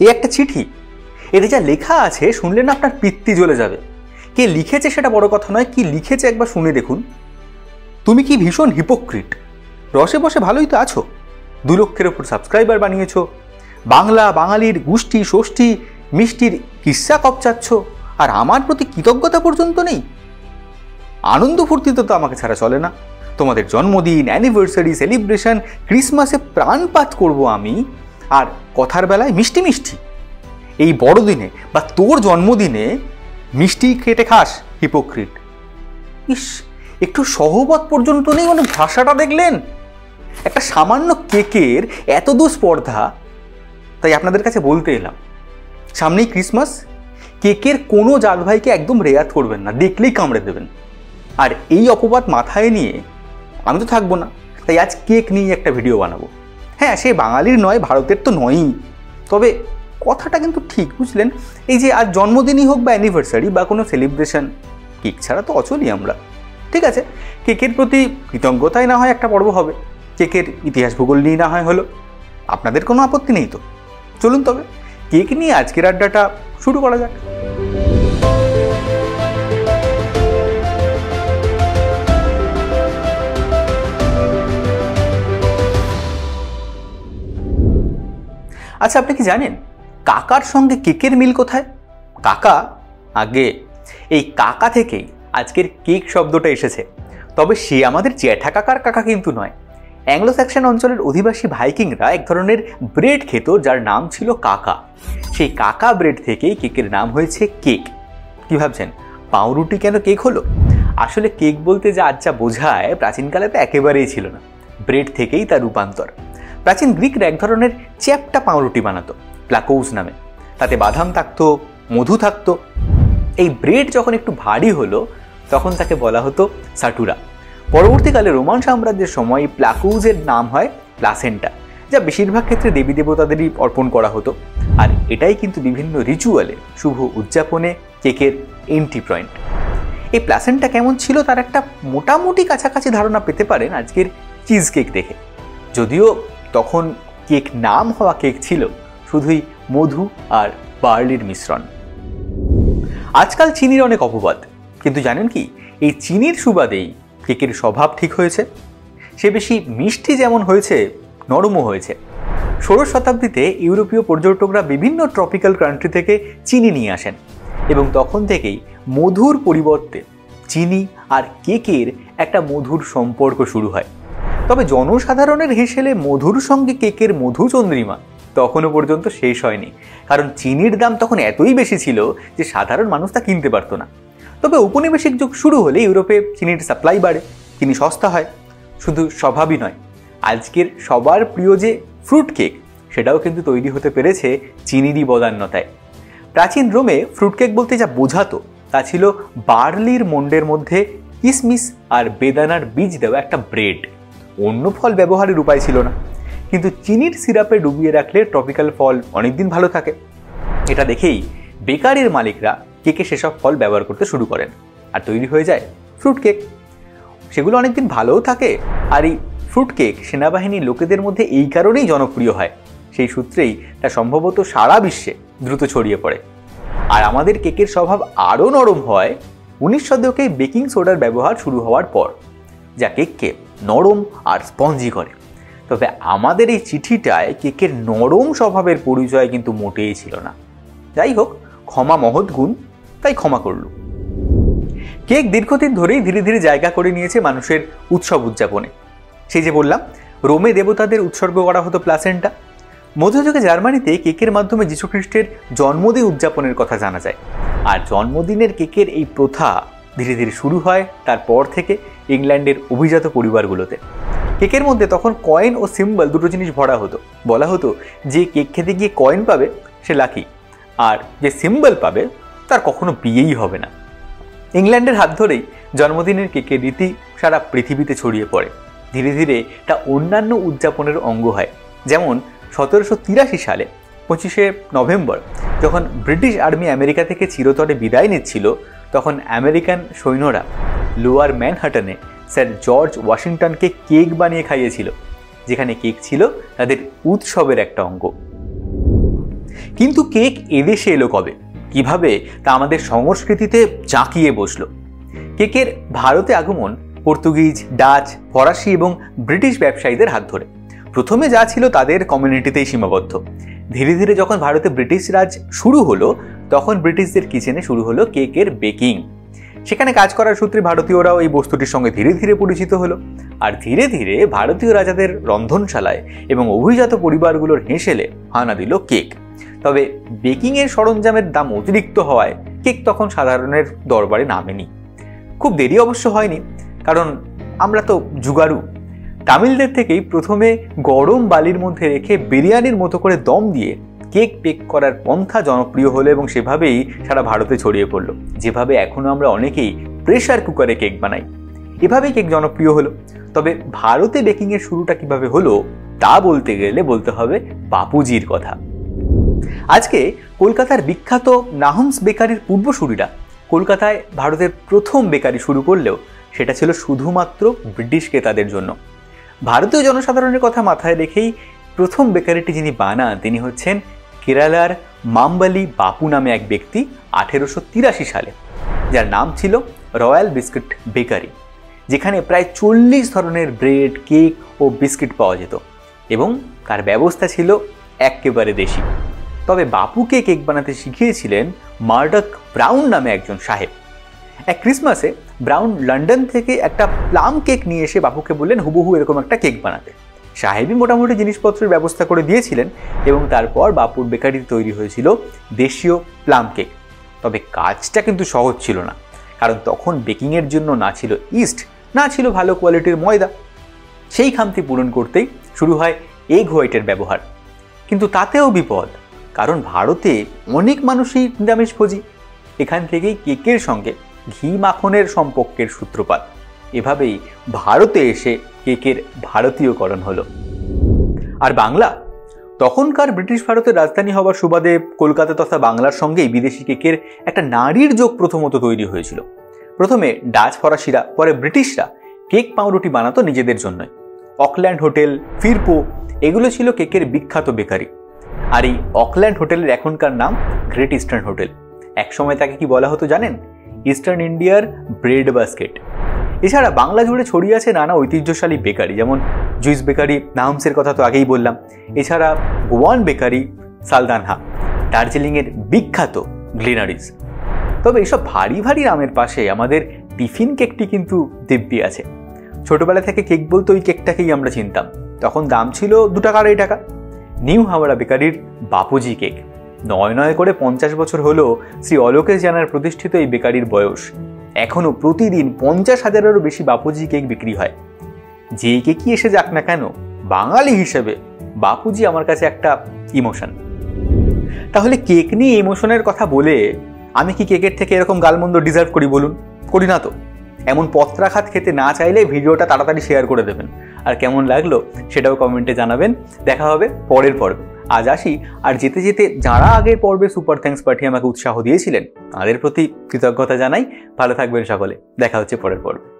এই একটা চিঠি। এতে যা লেখা আছে শুনলে না আপনার পিত্তি জ্বলে যাবে। কে লিখেছে সেটা বড় কথা নয়, কি লিখেছে একবার শুনে দেখুন। তুমি কি ভীষণ হিপোক্রিট রসে বসে ভালোই তো আছো। দু লক্ষের ওপর সাবস্ক্রাইবার বানিয়েছ। বাংলা, বাঙালির গোষ্ঠী, ষষ্ঠী, মিষ্টির কিস্সা কপচাচ্ছ। আর আমার প্রতি কৃতজ্ঞতা পর্যন্ত নেই। আনন্দ ফুর্তিতে তো আমাকে ছাড়া চলে না। তোমাদের জন্মদিন অ্যানিভার্সারি সেলিব্রেশন ক্রিসমাসে প্রাণপাত করব আমি। আর কথার বেলায় মিষ্টি মিষ্টি। এই বড়দিনে বা তোর জন্মদিনে মিষ্টি খেটে খাস, হিপোক্রিট। ইস, একটু সহবত পর্যন্ত নেই মানে ভাষাটা দেখলেন? একটা সামান্য কেকের এত দুস্পর্ধা তাই আপনাদের কাছে বলতে এলাম। সামনেই ক্রিসমাস, কেকের কোনো জাত ভাইকে একদম রেয়াত করবেন না, দেখলেই কামড়ে দেবেন। আর এই অপবাদ মাথায় নিয়ে আমি তো থাকব না, তাই আজ কেক নিয়ে একটা ভিডিও বানাবো। হ্যাঁ সে বাঙালির নয়, ভারতের তো নয়ই। তবে কথাটা কিন্তু ঠিক, বুঝলেন? এই যে আজ জন্মদিনই হোক বা অ্যানিভার্সারি বা কোনো সেলিব্রেশন কেক ছাড়া তো অচলই আমরা। ঠিক আছে? কেকের প্রতি কৃতজ্ঞতাই না হয় একটা পর্ব হবে। কেকের ইতিহাস ভূগোল নিয়ে না হয় হলো। আপনাদের কোনো আপত্তি নেই তো। চলুন তবে, কেক নিয়ে আজকের আড্ডাটা শুরু করা যাক। আচ্ছা আপনি কি জানেন কাকার সঙ্গে কেকের মিল কোথায়? কাকা, আগে, এই কাকা থেকেই আজকের কেক শব্দটা এসেছে। তবে সে আমাদের জ্যাঠা কাকার কাকা কিন্তু নয়। অ্যাংলো স্যাকশন অঞ্চলের অধিবাসী ভাইকিংরা এক ধরনের ব্রেড খেত যার নাম ছিল কাকা। সেই কাকা ব্রেড থেকেই কেকের নাম হয়েছে কেক। কি ভাবছেন, পাউরুটি কেন কেক হলো? আসলে কেক বলতে যা আজ যা বোঝায় প্রাচীনকালে তো একেবারেই ছিল না। ব্রেড থেকেই তার রূপান্তর। প্রাচীন গ্রিকরা এক ধরনের চ্যাপটা পাউরুটি বানাতো প্লাকৌস নামে। তাতে বাদাম থাকতো, মধু থাকতো। এই ব্রেড যখন একটু ভারী হলো, তখন তাকে বলা হতো সাটুরা। পরবর্তীকালে রোমান সাম্রাজ্যের সময় প্লাকুজের নাম হয় প্লাসেন্টা, যা বেশিরভাগ ক্ষেত্রে দেবী দেবতাদেরই অর্পণ করা হতো। আর এটাই কিন্তু বিভিন্ন রিচুয়ালে, শুভ উদযাপনে কেকের এন্ট্রি পয়েন্ট এই প্লাসেন্টা কেমন ছিল তার একটা মোটামুটি কাছাকাছি ধারণা পেতে পারেন আজকের চিজ কেক দেখে। যদিও তখন কেক নাম হওয়া কেক ছিল শুধুই মধু আর বার্লির মিশ্রণ। আজকাল চিনির অনেক অপবাদ, কিন্তু জানেন কি, এই চিনির সুবাদেই কেকের স্বভাব ঠিক হয়েছে। সে বেশি মিষ্টি যেমন হয়েছে, নরমও হয়েছে। ষোড়শ শতাব্দীতে ইউরোপীয় পর্যটকরা বিভিন্ন ট্রপিক্যাল কান্ট্রি থেকে চিনি নিয়ে আসেন এবং তখন থেকেই মধুর পরিবর্তে চিনি আর কেকের একটা মধুর সম্পর্ক শুরু হয়। তবে জনসাধারণের হেসেলে মধুর সঙ্গে কেকের মধু চন্দ্রিমা তখনও পর্যন্ত শেষ হয়নি। কারণ চিনির দাম তখন এতই বেশি ছিল যে সাধারণ মানুষ তা কিনতে পারতো না। তবে ঔপনিবেশিক যুগ শুরু হলে ইউরোপে চিনির সাপ্লাই বাড়ে, চিনি সস্তা হয়। শুধু স্বভাবই নয়, আজকের সবার প্রিয় যে ফ্রুট কেক সেটাও কিন্তু তৈরি হতে পেরেছে চিনিরই বদান্যতায়। প্রাচীন রোমে ফ্রুট কেক বলতে যা বোঝাতো, তা ছিল বার্লির মন্ডের মধ্যে কিসমিস আর বেদানার বীজ দেওয়া একটা ব্রেড অন্য ফল ব্যবহারের উপায় ছিল না। কিন্তু চিনির সিরাপে ডুবিয়ে রাখলে ট্রপিক্যাল ফল অনেকদিন ভালো থাকে। এটা দেখেই বেকারির মালিকরা কেকে সেসব ফল ব্যবহার করতে শুরু করেন আর তৈরি হয়ে যায় ফ্রুট কেক। সেগুলো অনেকদিন ভালোও থাকে আর এই ফ্রুট কেক সেনাবাহিনী লোকেদের মধ্যে এই কারণেই জনপ্রিয় হয়। সেই সূত্রেই তা সম্ভবত সারা বিশ্বে দ্রুত ছড়িয়ে পড়ে। আর আমাদের কেকের স্বভাব আরও নরম হয়। উনিশ শতকে বেকিং সোডার ব্যবহার শুরু হওয়ার পর, যা কেককে নরম আর স্পঞ্জি করে। তবে আমাদের এই চিঠিটায় কেকের নরম স্বভাবের পরিচয় কিন্তু মোটেই ছিল না। যাই হোক, ক্ষমা মহৎ গুণ, তাই ক্ষমা করল। কেক দীর্ঘদিন ধরেই ধীরে ধীরে জায়গা করে নিয়েছে মানুষের উৎসব উদযাপনে। সেই যে বললাম, রোমে দেবতাদের উৎসর্গ করা হতো প্লাসেন্টা। মধ্যযুগে জার্মানিতে কেকের মাধ্যমে যীশুখ্রিস্টের জন্মদিন উদযাপনের কথা জানা যায়। আর জন্মদিনের কেকের এই প্রথা ধীরে ধীরে শুরু হয় তারপর থেকে। ইংল্যান্ডের অভিজাত পরিবারগুলোতে। কেকের মধ্যে তখন কয়েন ও সিম্বল দুটো জিনিস ভরা হতো। বলা হতো, যে কেক খেতে গিয়ে কয়েন পাবে, সে লাকি আর যে সিম্বল পাবে, তার কখনো বিয়েই হবে না। ইংল্যান্ডের হাত ধরেই জন্মদিনের কেকের রীতি সারা পৃথিবীতে ছড়িয়ে পড়ে। ধীরে ধীরে তা অন্যান্য উদযাপনের অঙ্গ হয়। যেমন, সতেরোশো তিরাশি সালে, পঁচিশে নভেম্বর, যখন ব্রিটিশ আর্মি আমেরিকা থেকে চিরতরে বিদায় নিচ্ছিল, তখন আমেরিকান সৈন্যরা লোয়ার ম্যানহাটনে স্যার জর্জ ওয়াশিংটনকে কেক বানিয়ে খাইয়েছিল, যেখানে কেক ছিল তাদের উৎসবের একটা অঙ্গ। কিন্তু কেক এদেশে এলো কবে? কীভাবে তা আমাদের সংস্কৃতিতে জাঁকিয়ে বসল? কেকের ভারতে আগমন পর্তুগিজ, ডাচ, ফরাসি এবং ব্রিটিশ ব্যবসায়ীদের হাত ধরে। প্রথমে যা ছিল তাদের কমিউনিটিতেই সীমাবদ্ধ। ধীরে ধীরে যখন ভারতে ব্রিটিশ রাজ শুরু হলো, তখন ব্রিটিশদের কিচেনে শুরু হলো কেকের বেকিং। সেখানে কাজ করার সূত্রে ভারতীয়রাও এই বস্তুটির সঙ্গে ধীরে ধীরে পরিচিত হলো। আর ধীরে ধীরে ভারতীয় রাজাদের রন্ধনশালায় এবং অভিজাত পরিবারগুলোর হেঁসেলে হানা দিল কেক। তবে বেকিংয়ের সরঞ্জামের দাম অতিরিক্ত হওয়ায় কেক তখন সাধারণের দরবারে নামেনি। খুব দেরি অবশ্য হয়নি, কারণ আমরা তো জুগারু তামিলদের থেকেই প্রথমে গরম বালির মধ্যে রেখে বিরিয়ানির মতো করে দম দিয়ে কেক বেক করার পন্থা জনপ্রিয় হলো এবং সেভাবেই সারা ভারতে ছড়িয়ে পড়ল। যেভাবে এখনও আমরা অনেকেই প্রেশার কুকারে কেক বানাই। এভাবেই কেক জনপ্রিয় হলো। তবে ভারতে বেকিংয়ের শুরুটা কীভাবে হলো, তা বলতে গেলে বলতে হবে বাপুজির কথা। আজকে কলকাতার বিখ্যাত নাহমস বেকারির পূর্বসূরিরা কলকাতায় ভারতের প্রথম বেকারি শুরু করলেও সেটা ছিল শুধুমাত্র ব্রিটিশ ক্রেতাদের জন্য। ভারতীয় জনসাধারণের কথা মাথায় রেখেই প্রথম বেকারিটি যিনি বানান, তিনি হচ্ছেন কেরালার মাম্বালি বাপু নামে এক ব্যক্তি আঠেরোশো তিরাশি সালে, যার নাম ছিল রয়্যাল বিস্কুট বেকারি, যেখানে প্রায় চল্লিশ ধরনের ব্রেড, কেক ও বিস্কিট পাওয়া যেত এবং তার ব্যবস্থা ছিল একেবারে দেশি। তবে বাপুকে কেক বানাতে শিখিয়েছিলেন মার্ডক ব্রাউন নামে একজন সাহেব। এক ক্রিসমাসে ব্রাউন লন্ডন থেকে একটা প্লাম কেক নিয়ে এসে বাপুকে বললেন, হুবহু এরকম একটা কেক বানাতে। সাহেবই মোটামুটি জিনিসপত্রের ব্যবস্থা করে দিয়েছিলেন এবং তারপর বাপুর বেকারিতে তৈরি হয়েছিল দেশীয় প্লাম কেক। তবে কাজটা কিন্তু সহজ ছিল না, কারণ তখন বেকিংয়ের জন্য না ছিল ইস্ট, না ছিল ভালো কোয়ালিটির ময়দা। সেই খামতি পূরণ করতেই শুরু হয় এগ হোয়াইটের ব্যবহার। কিন্তু তাতেও বিপদ, কারণ ভারতে অনেক মানুষই নিরামিষ ভোজি এখান থেকেই কেকের সঙ্গে ঘি মাখনের সম্পর্কের সূত্রপাত। এভাবেই ভারতে এসে কেকের ভারতীয়করণ হলো। আর বাংলা? তখনকার ব্রিটিশ ভারতের রাজধানী হওয়ার সুবাদে কলকাতা তথা বাংলার সঙ্গেই বিদেশি কেকের একটা নারীর যোগ প্রথমত তৈরি হয়েছিল। প্রথমে ডাচ ফরাসিরা, পরে ব্রিটিশরা কেক পাউরুটি বানাতো নিজেদের জন্যই। অকল্যান্ড হোটেল, ফিরপো, এগুলো ছিল কেকের বিখ্যাত বেকারি। আর এই অকল্যান্ড হোটেলের এখনকার নাম গ্রেট ইস্টার্ন হোটেল। একসময় তাকে কি বলা হতো জানেন? ইস্টার্ন ইন্ডিয়ার ব্রেড বাস্কেট। এছাড়া বাংলা জুড়ে ছড়িয়ে আছে নানা ঐতিহ্যশালী বেকারি, যেমন জুইস বেকারি নামসের কথা তো আগেই বললাম। এছাড়া গোয়ান বেকারি, সালদানহা, দার্জিলিংয়ের বিখ্যাত গ্লিনারিজ। তবে এসব ভারী ভারী নামের পাশে আমাদের টিফিন কেকটি কিন্তু দিব্যি আছে। ছোটবেলা থেকে কেক বলতে ওই কেকটাকেই আমরা চিনতাম। তখন দাম ছিল দু টাকা আড়াই টাকা। নিউ হাওড়া বেকারির বাপুজি কেক। নয় নয় করে পঞ্চাশ বছর হলো শ্রী অলোকেশ জানার প্রতিষ্ঠিত এই বেকারির বয়স। এখনও প্রতিদিন পঞ্চাশ হাজারেরও বেশি বাপুজি কেক বিক্রি হয়। যে কেকই এসে যাক না কেন, বাঙালি হিসেবে বাপুজি আমার কাছে একটা ইমোশন। তাহলে কেক নিয়ে ইমোশনের কথা বলে আমি কি কেকের থেকে এরকম গালমন্দ ডিজার্ভ করি বলুন? করি না তো। এমন পত্রাঘাত খেতে না চাইলে ভিডিওটা তাড়াতাড়ি শেয়ার করে দেবেন। আর কেমন লাগল সেটাও কমেন্টে জানাবেন। দেখা হবে পরের পর্বে। আজ আসি। আর যেতে যেতে যারা আগের পর্বে সুপার থ্যাঙ্কস পাঠিয়ে আমাকে উৎসাহ দিয়েছিলেন, তাদের প্রতি কৃতজ্ঞতা জানাই। ভালো থাকবেন সকলে। দেখা হচ্ছে পরের পর্বে।